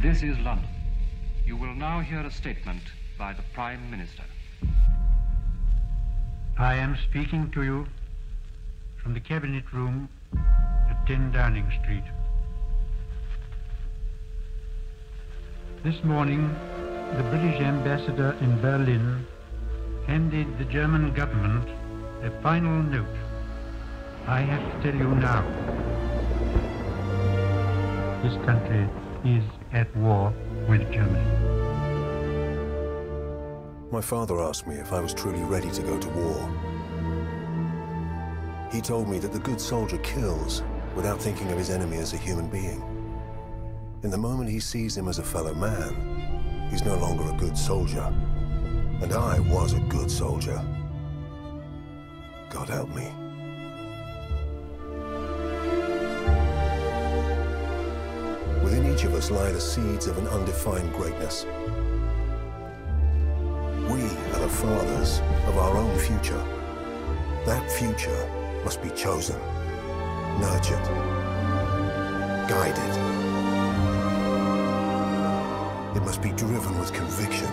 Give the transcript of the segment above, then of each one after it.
This is London. You will now hear a statement by the Prime Minister. I am speaking to you from the Cabinet Room at 10 Downing Street. This morning, the British ambassador in Berlin handed the German government a final note. I have to tell you now. This country is at war with Germany. My father asked me if I was truly ready to go to war. He told me that the good soldier kills without thinking of his enemy as a human being. In the moment he sees him as a fellow man, he's no longer a good soldier. And I was a good soldier. God help me. Each of us lie the seeds of an undefined greatness. We are the fathers of our own future. That future must be chosen, nurtured, guided. It must be driven with conviction.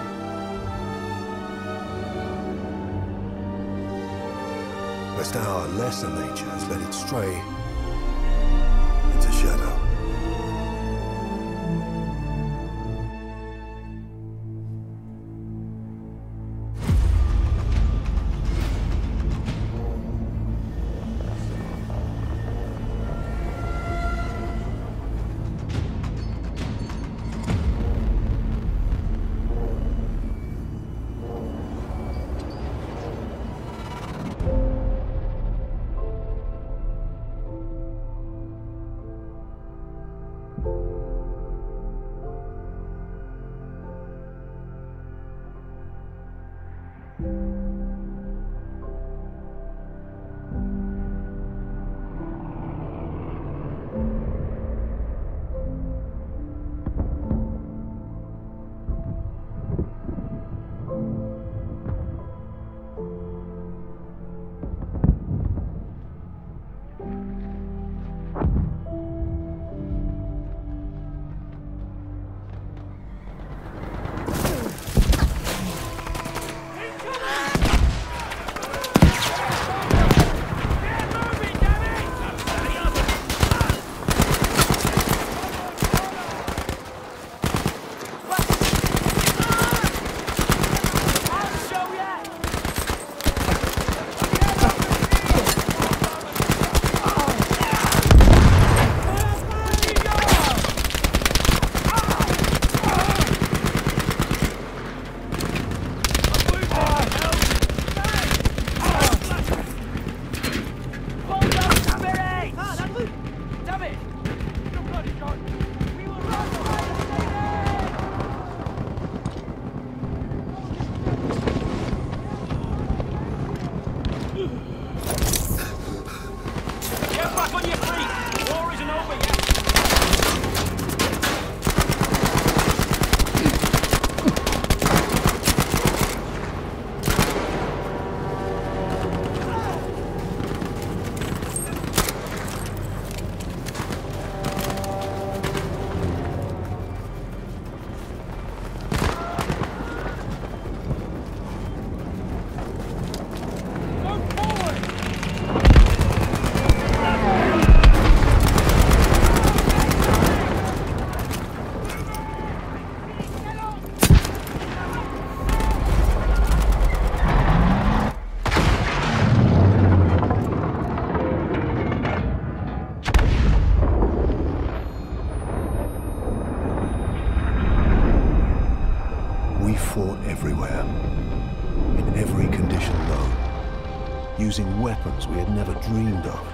Lest our lesser natures let it stray everywhere, in every condition known, using weapons we had never dreamed of.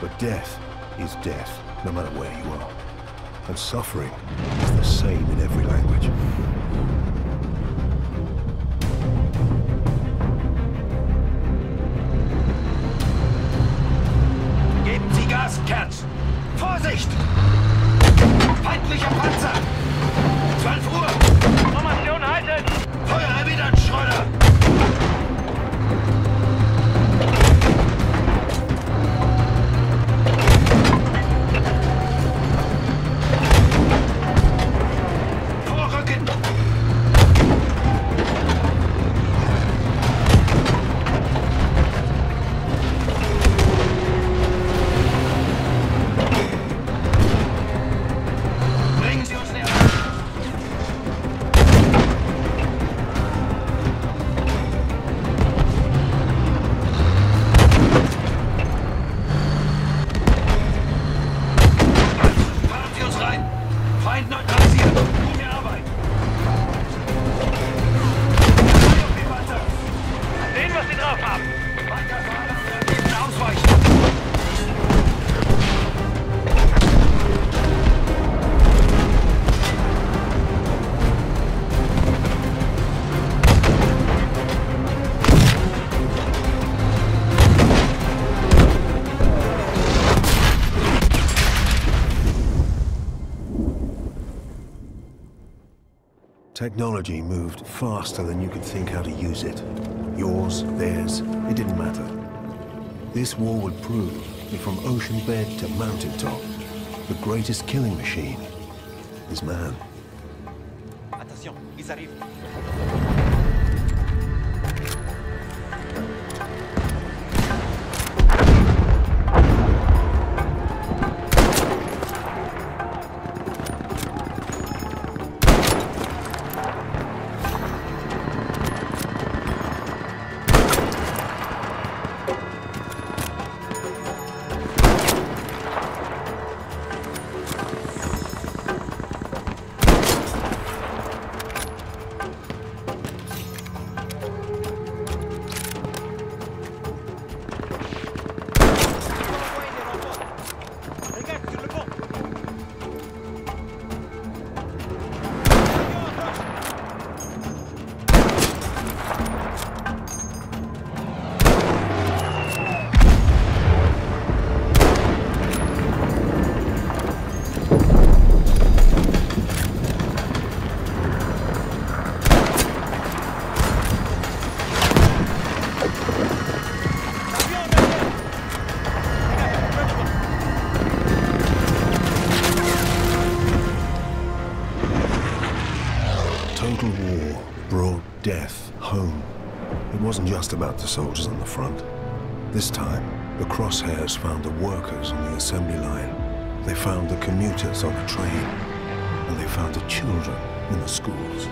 But death is death, no matter where you are. And suffering is the same in every language. Technology moved faster than you could think how to use it. Yours, theirs, it didn't matter. This war would prove that from ocean bed to mountaintop, the greatest killing machine is man. Attention, ils arrivent. Death home. It wasn't just about the soldiers on the front. This time, the crosshairs found the workers on the assembly line. They found the commuters on the train. And they found the children in the schools.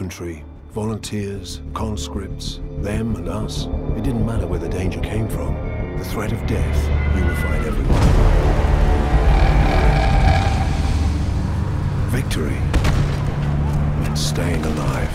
Infantry, volunteers, conscripts, them and us. It didn't matter where the danger came from. The threat of death unified everyone. Victory meant staying alive.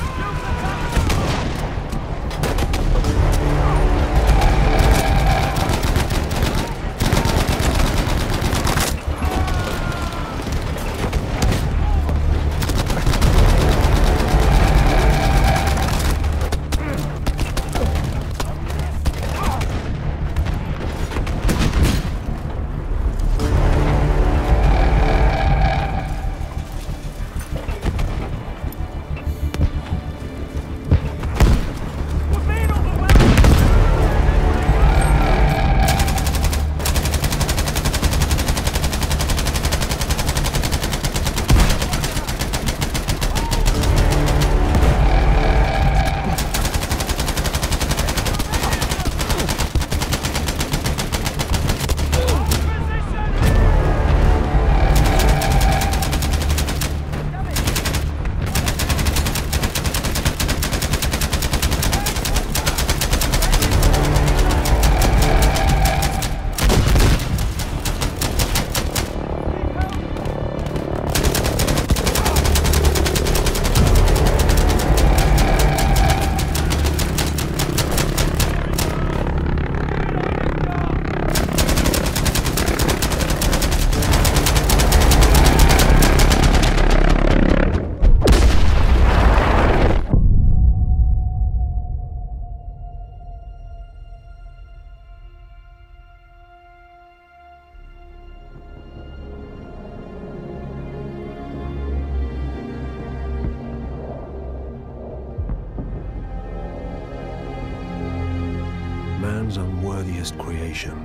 Creation.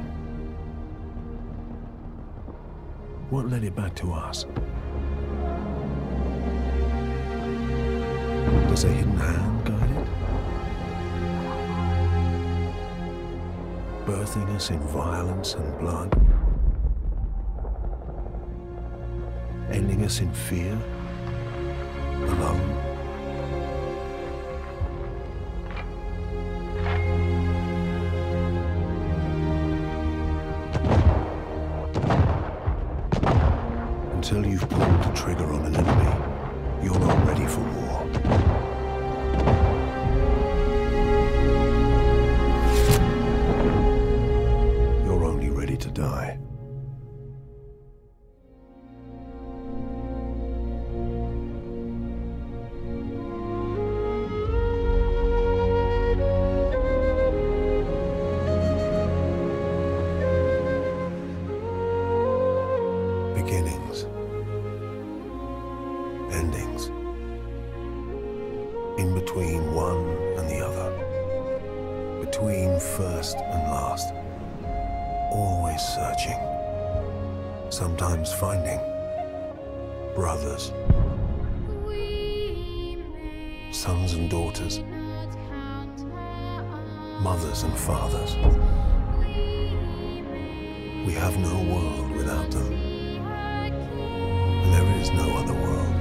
What led it back to us? Does a hidden hand guide it? Birthing us in violence and blood? Ending us in fear? Alone? Until you've pulled the trigger on an enemy, you're not ready for war. Sometimes finding. Brothers. Sons and daughters. Mothers and fathers. We have no world without them. There is no other world.